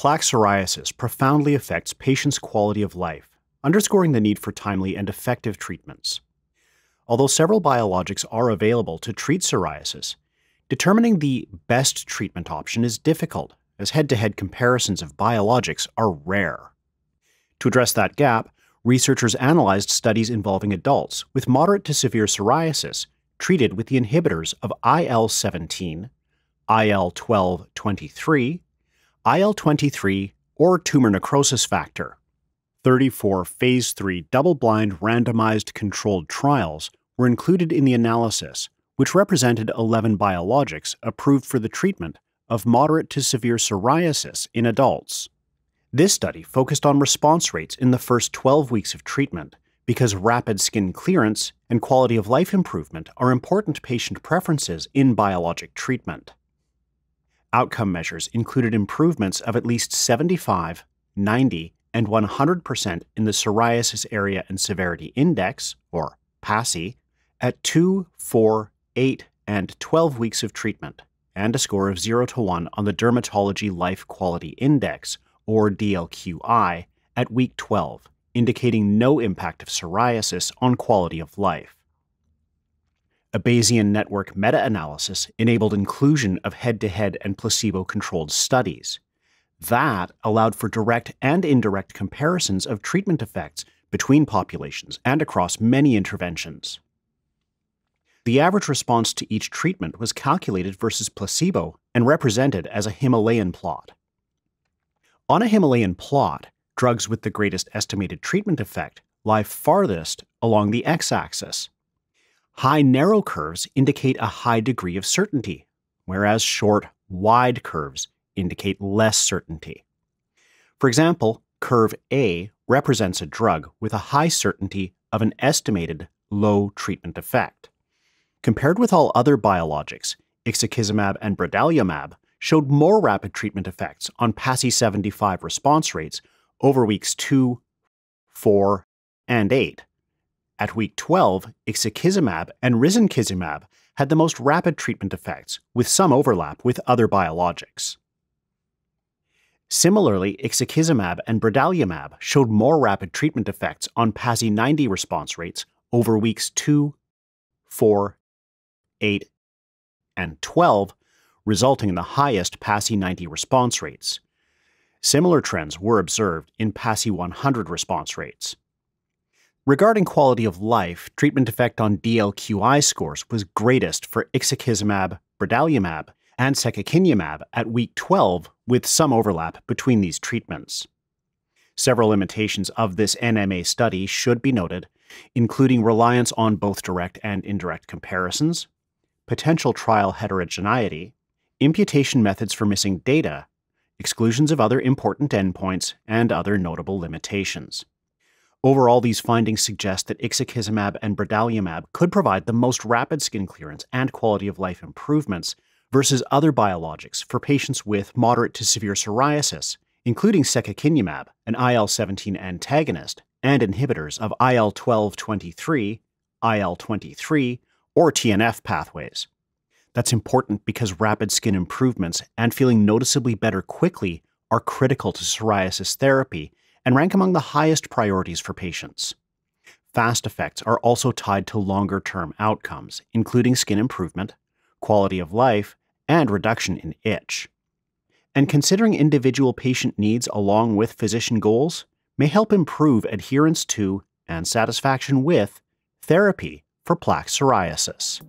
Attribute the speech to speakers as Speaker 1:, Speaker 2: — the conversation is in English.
Speaker 1: Plaque psoriasis profoundly affects patients' quality of life, underscoring the need for timely and effective treatments. Although several biologics are available to treat psoriasis, determining the best treatment option is difficult, as head to head comparisons of biologics are rare. To address that gap, researchers analyzed studies involving adults with moderate to severe psoriasis treated with the inhibitors of IL 17, IL 12 23, IL 23, or tumor necrosis factor. 34 phase 3 double blind randomized controlled trials were included in the analysis, which represented 11 biologics approved for the treatment of moderate to severe psoriasis in adults. This study focused on response rates in the first 12 weeks of treatment because rapid skin clearance and quality of life improvement are important patient preferences in biologic treatment. Outcome measures included improvements of at least 75, 90, and 100% in the Psoriasis Area and Severity Index, or PASI, at 2, 4, 8, and 12 weeks of treatment, and a score of 0 to 1 on the Dermatology Life Quality Index, or DLQI, at week 12, indicating no impact of psoriasis on quality of life. A Bayesian network meta analysis enabled inclusion of head to head and placebo controlled studies. That allowed for direct and indirect comparisons of treatment effects between populations and across many interventions. The average response to each treatment was calculated versus placebo and represented as a Himalayan plot. On a Himalayan plot, drugs with the greatest estimated treatment effect lie farthest along the x axis. High narrow curves indicate a high degree of certainty, whereas short, wide curves indicate less certainty. For example, curve A represents a drug with a high certainty of an estimated low treatment effect. Compared with all other biologics, ixekizumab and brodalumab showed more rapid treatment effects on PASI 75 response rates over weeks 2, 4, and 8. At week 12, ixekizumab and risankizumab had the most rapid treatment effects, with some overlap with other biologics. Similarly, ixekizumab and brodalumab showed more rapid treatment effects on PASI 90 response rates over weeks 2, 4, 8, and 12, resulting in the highest PASI 90 response rates. Similar trends were observed in PASI 100 response rates. Regarding quality of life, treatment effect on DLQI scores was greatest for ixekizumab, brodalumab, and secukinumab at week 12, with some overlap between these treatments. Several limitations of this NMA study should be noted, including reliance on both direct and indirect comparisons, potential trial heterogeneity, imputation methods for missing data, exclusions of other important endpoints, and other notable limitations. Overall, these findings suggest that ixekizumab and brodalumab could provide the most rapid skin clearance and quality of life improvements versus other biologics for patients with moderate to severe psoriasis, including secukinumab, an IL 17 antagonist, and inhibitors of IL 12 23, IL 23, or TNF pathways. That's important because rapid skin improvements and feeling noticeably better quickly are critical to psoriasis therapy and rank among the highest priorities for patients. Fast effects are also tied to longer term outcomes, including skin improvement, quality of life, and reduction in itch. And considering individual patient needs along with physician goals may help improve adherence to and satisfaction with therapy for plaque psoriasis.